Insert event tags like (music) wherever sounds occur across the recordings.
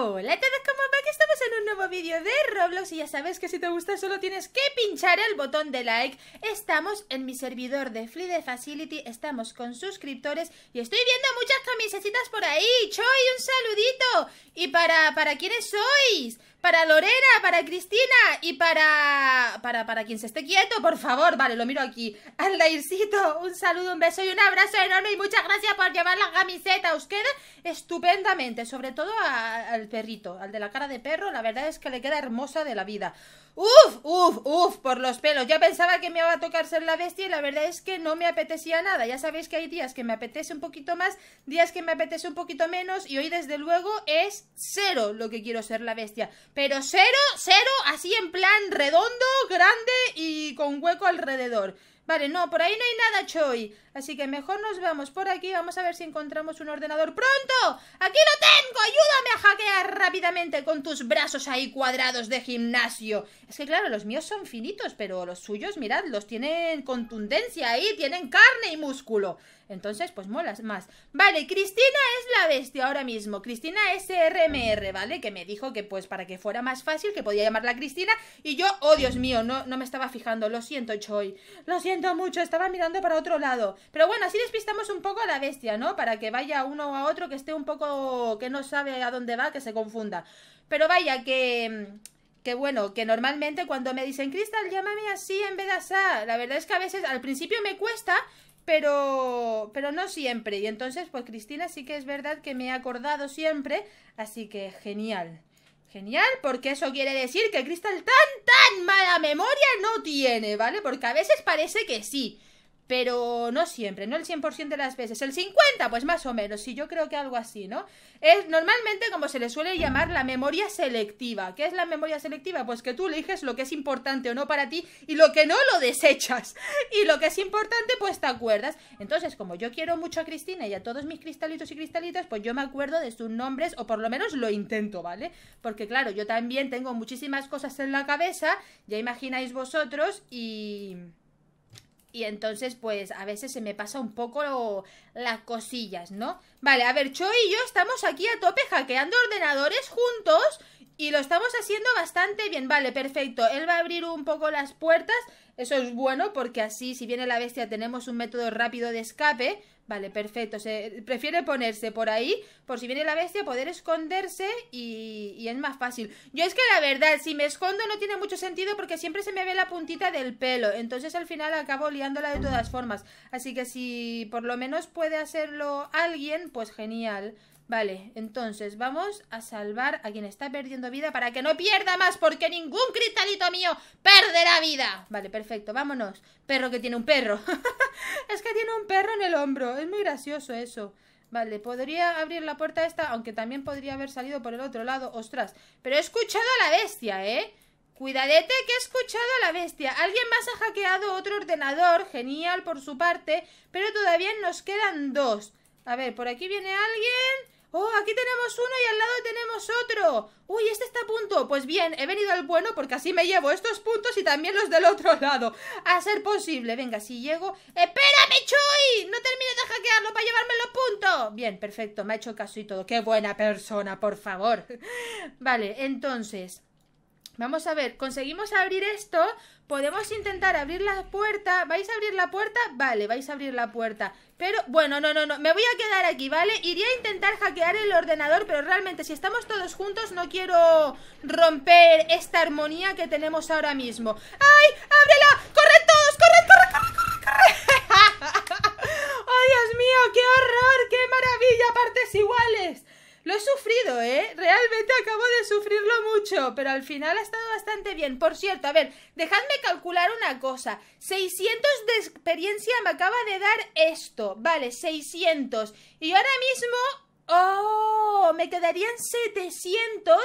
Hola a todos, ¿cómo va? Que estamos en un nuevo vídeo de Roblox y ya sabes que si te gusta solo tienes que pinchar el botón de like. Estamos en mi servidor de Flide Facility, estamos con suscriptores y estoy viendo muchas camisetitas por ahí. Choy, un saludito. ¿Y para, para quiénes sois? Para Lorena, para Cristina y para... Para, para quien se esté quieto, por favor. Vale, lo miro aquí. Aldaircito, un saludo, un beso y un abrazo enorme y muchas gracias por llevar la camiseta. Os queda estupendamente, sobre todo al perrito, al de la cara de perro. La verdad es que le queda hermosa de la vida. Uf, uf, uf, por los pelos. Ya pensaba que me iba a tocar ser la bestia y la verdad es que no me apetecía nada. Ya sabéis que hay días que me apetece un poquito más, días que me apetece un poquito menos y hoy desde luego es cero lo que quiero ser la bestia. Pero cero, cero, así en plan redondo, grande y con hueco alrededor. Vale, no, por ahí no hay nada, Choi. Así que mejor nos vamos por aquí. Vamos a ver si encontramos un ordenador. ¡Pronto! ¡Aquí lo tengo! ¡Ayúdame a hackear rápidamente con tus brazos ahí cuadrados de gimnasio! Es que claro, los míos son finitos, pero los suyos, mirad, los tienen contundencia ahí, tienen carne y músculo. Entonces, pues molas más. Vale, Cristina es la bestia ahora mismo. Cristina SRMR, ¿vale? Que me dijo que pues para que fuera más fácil, que podía llamarla Cristina. Y yo, oh Dios mío, no, no me estaba fijando. Lo siento, Choi. Lo siento mucho, estaba mirando para otro lado. Pero bueno, así despistamos un poco a la bestia, ¿no? Para que vaya uno a otro que esté un poco... que no sabe a dónde va, que se confunda. Pero vaya, que que bueno, que normalmente cuando me dicen Cristal, llámame así en vez de asá, la verdad es que a veces al principio me cuesta, pero, pero no siempre. Y entonces, pues Cristina sí que es verdad que me ha acordado siempre, así que genial. Genial, porque eso quiere decir que Cristal tan, tan mala memoria no tiene, ¿vale? Porque a veces parece que sí pero no siempre, no el 100% de las veces. El 50, pues más o menos, sí, yo creo que algo así, ¿no? Es normalmente como se le suele llamar la memoria selectiva. ¿Qué es la memoria selectiva? Pues que tú eliges lo que es importante o no para ti y lo que no lo desechas. (laughs) Y lo que es importante, pues te acuerdas. Entonces, como yo quiero mucho a Cristina y a todos mis cristalitos y cristalitas, pues yo me acuerdo de sus nombres o por lo menos lo intento, ¿vale? Porque claro, yo también tengo muchísimas cosas en la cabeza, ya imagináis vosotros y... Y entonces, pues, a veces se me pasa un poco las cosillas, ¿no? Vale, a ver, Choi y yo estamos aquí a tope hackeando ordenadores juntos y lo estamos haciendo bastante bien. Vale, perfecto. Él va a abrir un poco las puertas. Eso es bueno porque así, si viene la bestia, tenemos un método rápido de escape. Vale, perfecto. Se prefiere ponerse por ahí, por si viene la bestia, poder esconderse y, y, es más fácil. Yo es que la verdad, si me escondo no tiene mucho sentido porque siempre se me ve la puntita del pelo. Entonces al final acabo liándola de todas formas. Así que si por lo menos puede hacerlo alguien, pues genial. Vale, entonces vamos a salvar a quien está perdiendo vida para que no pierda más, porque ningún cristalito mío perderá vida. Vale, perfecto, vámonos. Perro que tiene un perro. (laughs) es que tiene un perro en el hombro. Es muy gracioso eso. Vale, podría abrir la puerta esta, aunque también podría haber salido por el otro lado. Ostras, pero he escuchado a la bestia, ¿eh? Cuidadete que he escuchado a la bestia. Alguien más ha hackeado otro ordenador, genial por su parte, pero todavía nos quedan dos. A ver, por aquí viene alguien... ¡Oh, aquí tenemos uno y al lado tenemos otro! ¡Uy, este está a punto! Pues bien, he venido al bueno porque así me llevo estos puntos y también los del otro (laughs) lado. A ser posible. Venga, si llego... ¡Espérame, Chuy! No termines de hackearlo para llevarme los puntos. Bien, perfecto. Me ha hecho caso y todo. ¡Qué buena persona, por favor! (laughs) vale, entonces... Vamos a ver, conseguimos abrir esto Podemos intentar abrir la puerta ¿Vais a abrir la puerta? Vale, vais a abrir la puerta Pero, bueno, no, no, no Me voy a quedar aquí, ¿vale? Iría a intentar hackear el ordenador Pero realmente si estamos todos juntos No quiero romper esta armonía que tenemos ahora mismo ¡Ay! ¡Ábrela! ¡Corre todos! ¡Corre, corre, corre, corre! (laughs) corre! ¡Oh, Dios mío! ¡Qué horror! ¡Qué maravilla! Partes iguales lo he sufrido, ¿eh? Realmente acabo de sufrirlo mucho, pero al final ha estado bastante bien. Por cierto, a ver, dejadme calcular una cosa. 600 de experiencia me acaba de dar esto. Vale, 600. Y ahora mismo... ¡Oh! Me quedarían 700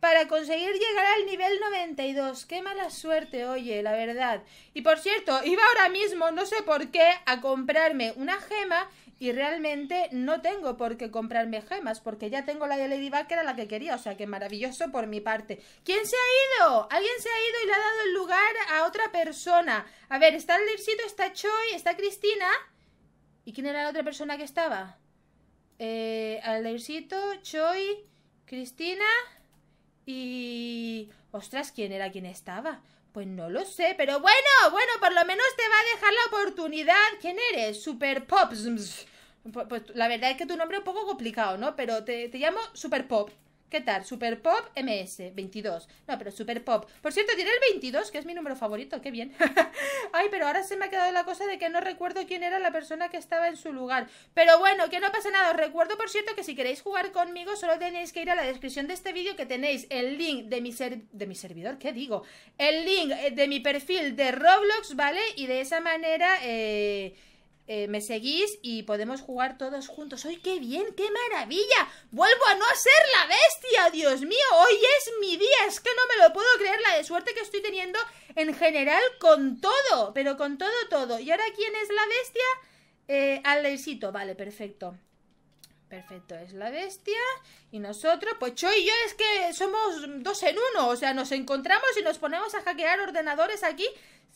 para conseguir llegar al nivel 92. Qué mala suerte, oye, la verdad. Y por cierto, iba ahora mismo, no sé por qué, a comprarme una gema y realmente no tengo por qué comprarme gemas, porque ya tengo la de Ladybug que era la que quería, o sea que maravilloso por mi parte. ¿Quién se ha ido? Alguien se ha ido y le ha dado el lugar a otra persona. A ver, está el Lircito, está Choi, está Cristina. ¿Y quién era la otra persona que estaba? Eh, Aldeircito, Choi Cristina y... Ostras, ¿quién era quien estaba? Pues no lo sé, pero bueno, bueno, por lo menos te va a dejar la oportunidad. ¿Quién eres? Super Pop. (laughs) Pues, pues la verdad es que tu nombre es un poco complicado, ¿no? Pero te, te llamo Super Pop. ¿Qué tal? Super Pop MS 22. No, pero Super Pop. Por cierto, tiene el 22, que es mi número favorito. Qué bien. (laughs) Ay, pero ahora se me ha quedado la cosa de que no recuerdo quién era la persona que estaba en su lugar. Pero bueno, que no pasa nada. Os recuerdo, por cierto, que si queréis jugar conmigo, solo tenéis que ir a la descripción de este vídeo que tenéis el link de mi, de mi servidor. ¿Qué digo? El link eh, de mi perfil de Roblox, ¿vale? Y de esa manera... Eh eh, me seguís y podemos jugar todos juntos. ¡Ay, qué bien! ¡Qué maravilla! ¡Vuelvo a no ser la bestia! ¡Dios mío! Hoy es mi día. Es que no me lo puedo creer la de suerte que estoy teniendo en general con todo. Pero con todo, todo. ¿Y ahora quién es la bestia? Eh, Aldeisito. Vale, perfecto. Perfecto, es la bestia. Y nosotros, pues Cho y yo es que somos dos en uno. O sea, nos encontramos y nos ponemos a hackear ordenadores aquí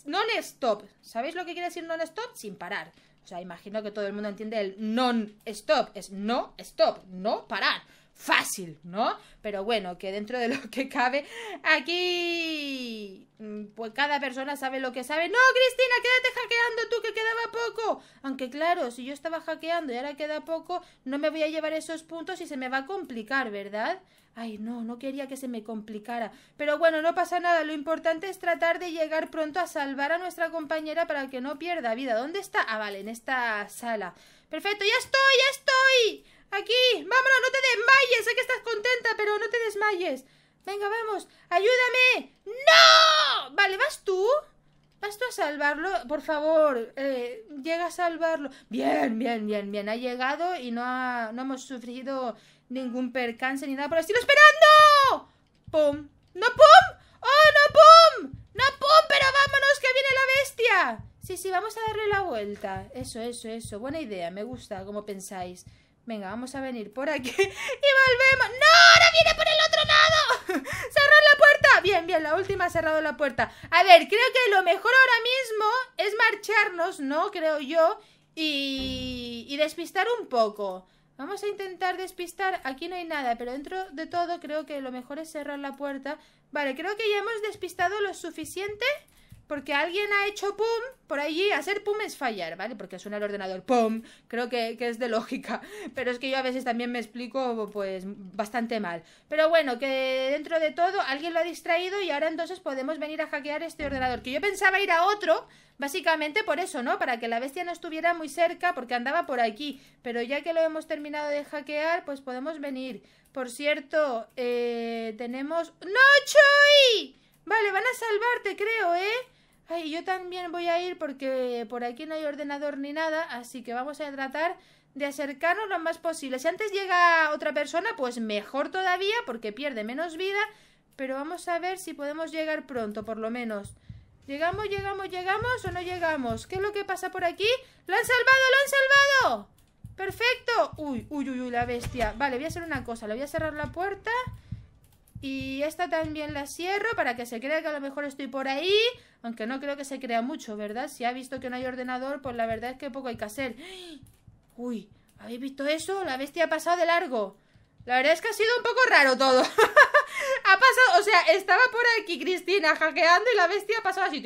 non-stop. ¿Sabéis lo que quiere decir non-stop? Sin parar. O sea, imagino que todo el mundo entiende el non-stop. Es no, stop, no parar. Fácil, ¿no? Pero bueno, que dentro de lo (laughs) que cabe, aquí. Mm, pues cada persona sabe lo que sabe. No, Cristina, quédate hackeando tú, que quedaba poco. Aunque claro, si yo estaba hackeando y ahora queda poco, no me voy a llevar esos puntos y se me va a complicar, ¿verdad? Ay, no, no quería que se me complicara. Pero bueno, no pasa nada. Lo importante es tratar de llegar pronto a salvar a nuestra compañera para que no pierda vida. ¿Dónde está? Ah, vale, en esta sala. Perfecto, ya estoy, ya estoy. Aquí, vámonos, no te desmayes. Sé que estás contenta, pero no te desmayes. Venga, vamos, ayúdame. ¡No! Vale, ¿vas tú? ¿Vas tú a salvarlo? Por favor, eh, llega a salvarlo. Bien, bien, bien, bien. Ha llegado y no, ha, no hemos sufrido ningún percance ni nada por el estilo. ¡Esperando! ¡Pum! ¡No pum! ¡Oh, no pum! ¡No pum! ¡Pero vámonos, que viene la bestia! Sí, sí, vamos a darle la vuelta. Eso, eso, eso. Buena idea, me gusta como pensáis. Venga, vamos a venir por aquí (laughs) y volvemos. ¡No! ¡Ahora viene por el otro lado! (laughs) ¡Cerrar la puerta! Bien, bien, la última ha cerrado la puerta. A ver, creo que lo mejor ahora mismo es marcharnos, ¿no? Creo yo. Y, y despistar un poco. Vamos a intentar despistar. Aquí no hay nada, pero dentro de todo creo que lo mejor es cerrar la puerta. Vale, creo que ya hemos despistado lo suficiente porque alguien ha hecho pum por allí. Hacer pum es fallar, ¿vale? Porque suena el ordenador pum. Creo que, es de lógica. (laughs) Pero es que yo a veces también me explico, pues, bastante mal. Pero bueno, que dentro de todo alguien lo ha distraído y ahora entonces podemos venir a hackear este ordenador. Que yo pensaba ir a otro, básicamente por eso, ¿no? Para que la bestia no estuviera muy cerca porque andaba por aquí. Pero ya que lo hemos terminado de hackear, pues podemos venir. Por cierto, eh, tenemos... ¡No, Choi! Vale, van a salvarte, creo, ¿eh? Ay, yo también voy a ir porque por aquí no hay ordenador ni nada, así que vamos a tratar de acercarnos lo más posible. Si antes llega otra persona, pues mejor todavía porque pierde menos vida, pero vamos a ver si podemos llegar pronto, por lo menos. ¿Llegamos, llegamos, llegamos o no llegamos? ¿Qué es lo que pasa por aquí? ¡Lo han salvado, lo han salvado! ¡Perfecto! Uy, uy, uy, uy, la bestia. Vale, voy a hacer una cosa. Le voy a cerrar la puerta. Y esta también la cierro para que se crea que a lo mejor estoy por ahí. Aunque no creo que se crea mucho, ¿verdad? Si ha visto que no hay ordenador, pues la verdad es que poco hay que hacer. (gasps) Uy, ¿habéis visto eso? La bestia ha pasado de largo. La verdad es que ha sido un poco raro todo. (laughs) ha pasado, o sea, estaba por aquí Cristina hackeando y la bestia ha pasado así.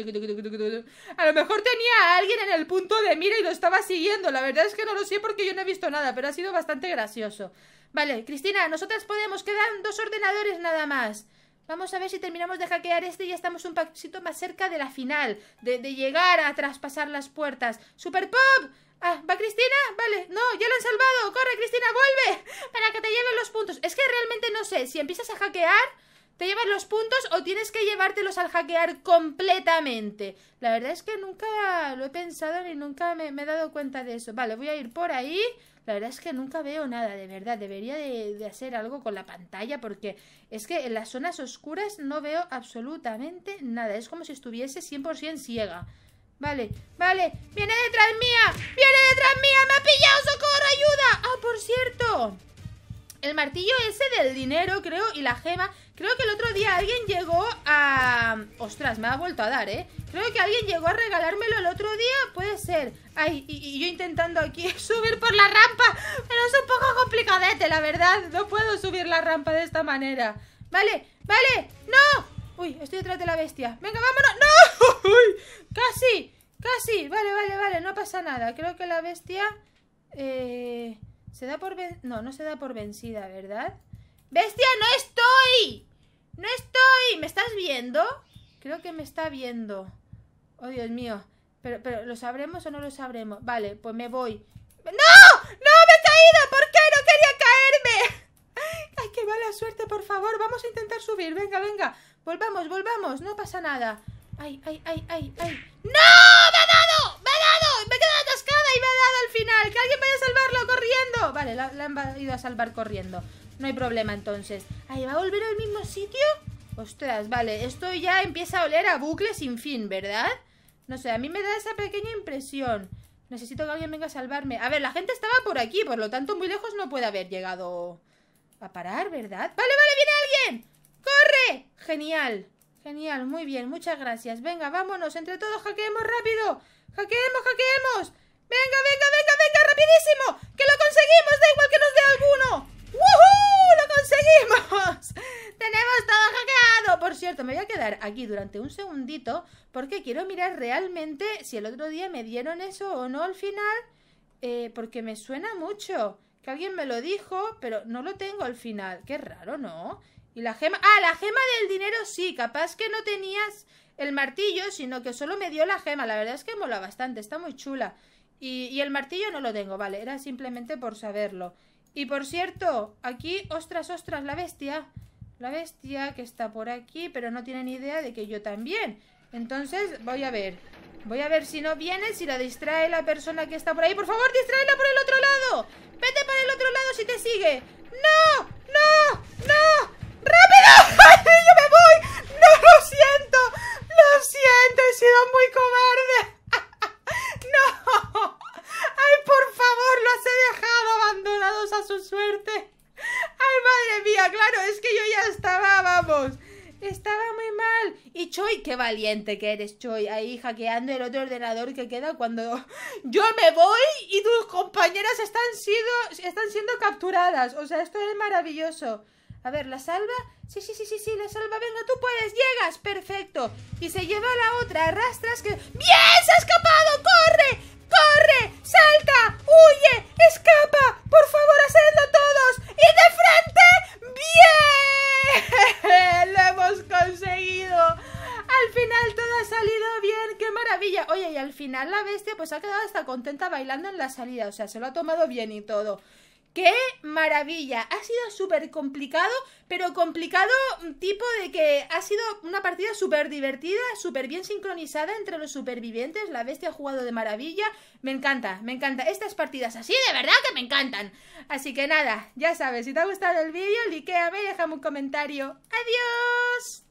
A lo mejor tenía a alguien en el punto de mira y lo estaba siguiendo. La verdad es que no lo sé porque yo no he visto nada, pero ha sido bastante gracioso. Vale, Cristina, nosotras podemos. Quedan dos ordenadores nada más. Vamos a ver si terminamos de hackear este y ya estamos un pasito más cerca de la final. De, llegar a traspasar las puertas. ¡Super Pop! Ah, ¿va Cristina? Vale, no, ya lo han salvado. Corre, Cristina, vuelve. (laughs) Para que te lleven los puntos. Es que realmente no sé si empiezas a hackear ¿Te llevas los puntos o tienes que llevártelos al hackear completamente? La verdad es que nunca lo he pensado ni nunca me, he dado cuenta de eso. Vale, voy a ir por ahí. La verdad es que nunca veo nada, de verdad. Debería de, hacer algo con la pantalla porque es que en las zonas oscuras no veo absolutamente nada. Es como si estuviese 100% ciega. Vale, vale. ¡Viene detrás mía! ¡Viene detrás mía! ¡Me ha pillado! ¡Socorro! ¡Ayuda! ¡Ah, por cierto! El martillo ese del dinero, creo, y la gema. Creo que el otro día alguien llegó a... Ostras, me ha vuelto a dar, ¿eh? Creo que alguien llegó a regalármelo el otro día, puede ser. Ay, y, yo intentando aquí (laughs) subir por la rampa, pero es un poco complicadete, la verdad. No puedo subir la rampa de esta manera. Vale, vale, no. Uy, estoy detrás de la bestia. Venga, vámonos. ¡No! (laughs) Uy, casi, casi. Vale, vale, vale, no pasa nada. Creo que la bestia... Eh... Se da por... No, no se da por vencida, ¿verdad? ¡Bestia, no estoy! ¡No estoy! ¿Me estás viendo? Creo que me está viendo. Oh, Dios mío. Pero, pero, ¿lo sabremos o no lo sabremos? Vale, pues me voy. ¡No! ¡No! ¡Me he caído! ¿Por qué no quería caerme? (laughs) ¡Ay, qué mala suerte, por favor! Vamos a intentar subir. Venga, venga. Volvamos, volvamos. No pasa nada. ¡Ay, ay, ay, ay, ay! ¡No! ¡Me ha dado! ¡Me ha dado! ¡Me he quedado atascada y me ha dado al final! ¡Que alguien vaya a salvarlo corriendo! Vale, la, la han ido a salvar corriendo. No hay problema entonces. ¿Ahí va a volver al mismo sitio? Ostras, vale, esto ya empieza a oler a bucle sin fin, ¿verdad? No sé, a mí me da esa pequeña impresión. Necesito que alguien venga a salvarme. A ver, la gente estaba por aquí, por lo tanto muy lejos no puede haber llegado a parar, ¿verdad? ¡Vale, vale, viene alguien! ¡Corre! Genial, genial, muy bien, muchas gracias. Venga, vámonos, entre todos hackeemos rápido. ¡Hackeemos, hackeemos! ¡Venga, venga, venga, venga, rapidísimo! ¡Que lo conseguimos! ¡Da igual que nos dé alguno! ¡Woohoo! ¡Lo conseguimos! (laughs) ¡Tenemos todo hackeado! Por cierto, me voy a quedar aquí durante un segundito porque quiero mirar realmente si el otro día me dieron eso o no al final. Eh, porque me suena mucho. Que alguien me lo dijo, pero no lo tengo al final. Qué raro, ¿no? Y la gema... Ah, la gema del dinero sí. Capaz que no tenías el martillo, sino que solo me dio la gema. La verdad es que mola bastante. Está muy chula. Y, y el martillo no lo tengo, vale. Era simplemente por saberlo. Y por cierto, aquí, ostras, ostras, la bestia. La bestia que está por aquí, pero no tiene ni idea de que yo también. Entonces, voy a ver. Voy a ver si no viene, si la distrae la persona que está por ahí. Por favor, distráela por el otro lado. Vete por el otro lado si te sigue. ¡No! ¡No! ¡No! ¡Rápido! (laughs) ¡Yo me voy! ¡No, lo siento! ¡Lo siento! He sido muy cobarde. ¡No! ¡Ay, por favor! ¡Los he dejado abandonados a su suerte! ¡Ay, madre mía! Claro, es que yo ya estaba, vamos. Estaba muy mal. Y Choi, qué valiente que eres, Choi, ahí hackeando el otro ordenador que queda cuando yo me voy y tus compañeras están, están siendo capturadas. O sea, esto es maravilloso. A ver, ¿la salva? Sí, sí, sí, sí, sí, la salva. Venga, tú puedes, llegas. Perfecto. Y se lleva a la otra, arrastras que... ¡Bien! ¡Se ha escapado! ¡Corre! ¡Corre! ¡Salta! ¡Huye! ¡Escapa! ¡Por favor, hacedlo todos! Final la bestia pues ha quedado hasta contenta bailando en la salida, o sea, se lo ha tomado bien y todo. ¡Qué maravilla! Ha sido súper complicado, pero complicado tipo de que ha sido una partida súper divertida, súper bien sincronizada entre los supervivientes. La bestia ha jugado de maravilla. Me encanta, me encanta. Estas partidas así, de verdad que me encantan. Así que nada, ya sabes, si te ha gustado el vídeo, likéame y déjame un comentario. ¡Adiós!